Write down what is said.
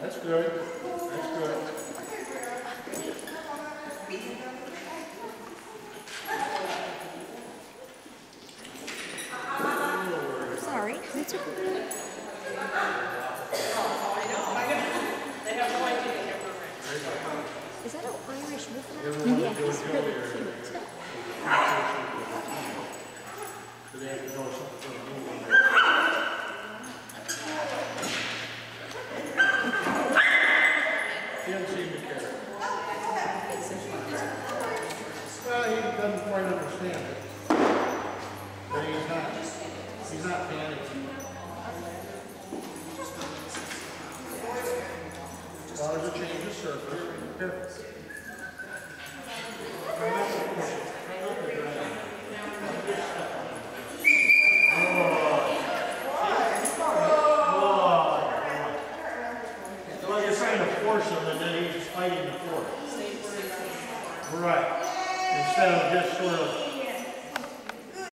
That's good. That's good. Sorry. That's okay. Is that an Irish wolfhound? Yeah, he's really cute. Well, he doesn't quite understand it. But he's not, he's not panicking. You're trying to force him and then he's fighting the force. Right. Instead of just sort of